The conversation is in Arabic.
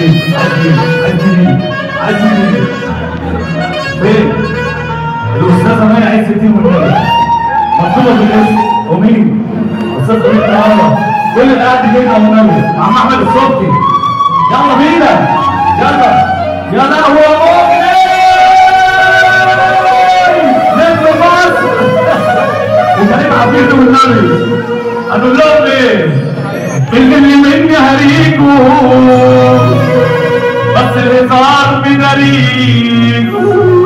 مين؟ عايز مين؟ فين؟ الأستاذة مي عايز ستين والنبي مكتوبة بالاسم ومين؟ أستاذ أمين النهارده كل اللي قاعد والنبي عم أحمد الصبحي يلا بينا يلا يا لهوي هنقول لهم إيه؟ اللي مني هريجوا Karim.